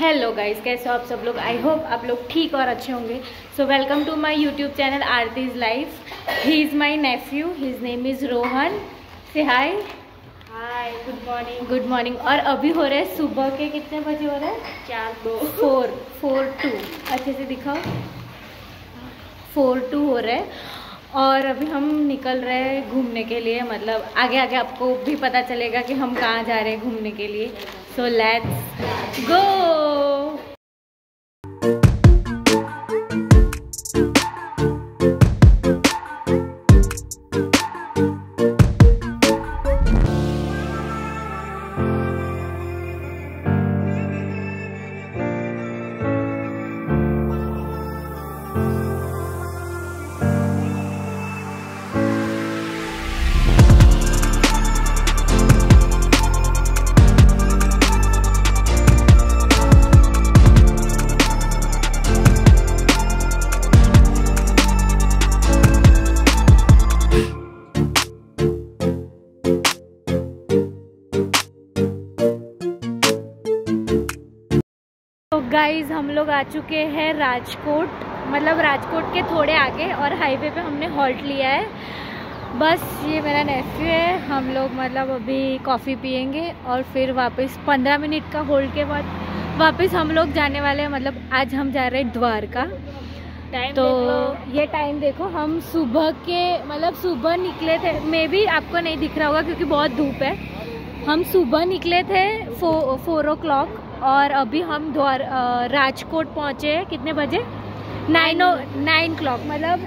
Hello guys कैसे हो आप सब लोग? आई होप आप लोग ठीक और अच्छे होंगे। So welcome to my YouTube channel Aarti's life he is my nephew his name is Rohan से hi hi good morning good morning और अभी हो रहे हैं सुबह के कितने बजे हो रहे हैं? चार दो। फोर फोर टू अच्छे से दिखाओ। फोर टू हो रहे हैं। और अभी हम निकल रहे हैं घूमने के लिए मतलब आगे आगे आपको भी पता चलेगा कि हम कहाँ जा रहे हैं घूमने के लिए। सो लेट्स गो गाइज़ हम लोग आ चुके हैं राजकोट मतलब राजकोट के थोड़े आगे और हाईवे पे हमने हॉल्ट लिया है। बस ये मेरा नेफ्यू है हम लोग मतलब अभी कॉफ़ी पियेंगे और फिर वापस पंद्रह मिनट का होल्ड के बाद वापस हम लोग जाने वाले हैं मतलब आज हम जा रहे हैं द्वारका तो ये टाइम देखो हम सुबह के मतलब सुबह निकले थे मे भी आपको नहीं दिख रहा होगा क्योंकि बहुत धूप है। हम सुबह निकले थे फो फोर ओ क्लॉक और अभी हम द्वार राजकोट पहुँचे हैं। कितने बजे? नाइन ओ नाइन क्लॉक मतलब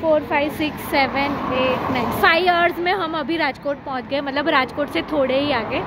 four five six seven eight nine five hours में हम अभी राजकोट पहुँच गए मतलब राजकोट से थोड़े ही आगे।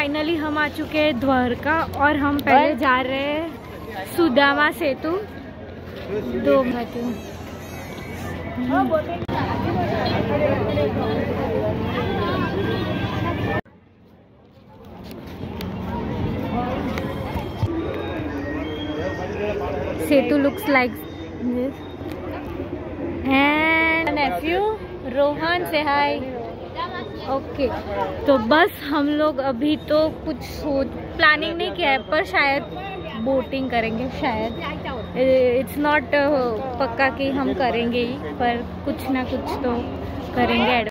फाइनली हम आ चुके हैं द्वारका और हम पहले जा रहे हैं सुदामा सेतु। दो Setu looks like and nephew Rohan से हाय ओके। तो बस हम लोग अभी तो कुछ सोच प्लानिंग नहीं किया है, पर शायद बोटिंग करेंगे, शायद। इट्स नॉट पक्का कि हम करेंगे ही, पर कुछ ना कुछ तो करेंगे।